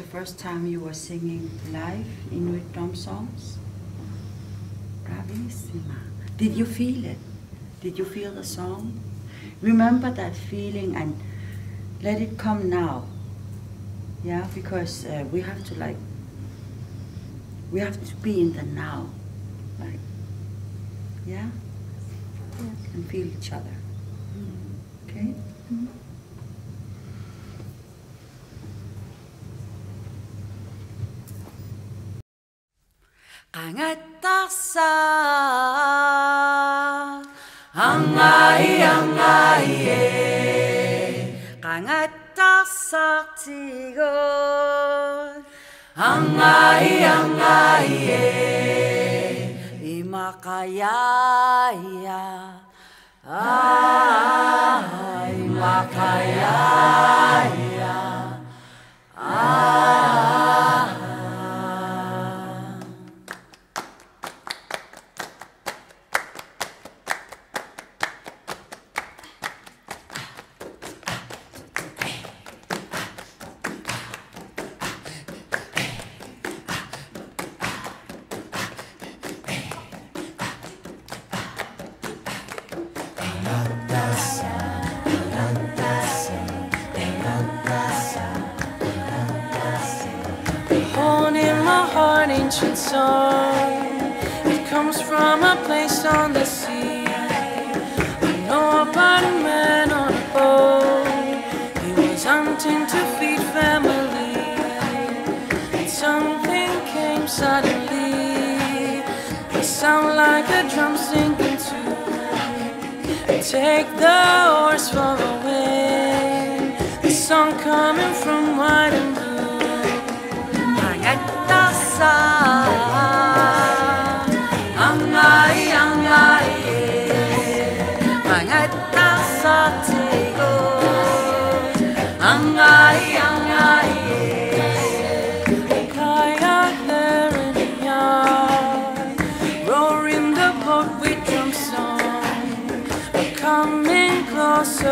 the first time you were singing live Inuit drum songs? Bravissima. Did you feel it? Did you feel the song? Remember that feeling and let it come now. Yeah, because uh, we have to like, we have to be in the now. Like, yeah? And feel each other. Okay? Qangattarsaa Angai angai e. Kangatasa tigon Angai angai e. Imakayaya Ah Imakayaya ancient song. It comes from a place on the sea. I know about a man on a boat. He was hunting to feed family. And something came suddenly. It sound like a drum sinking too. Take the horse for a wind. The song coming from white and blue. Qangattarsaa Angai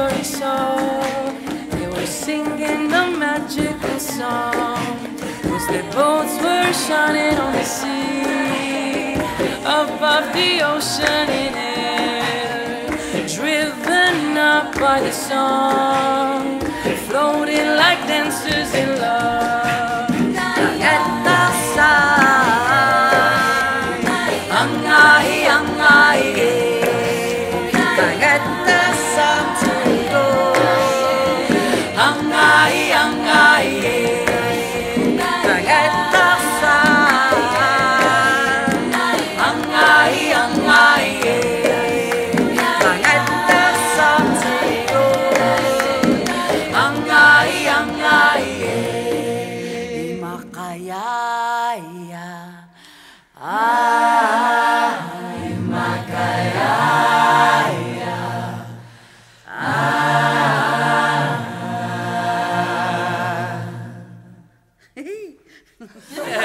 drum song. They were singing the magical song. Cause their boats were shining on the sea, above the ocean in air, driven up by the song, floating like dancers in love. Qangattarsaa Angai angai tigo Angai angai Qangattarsaa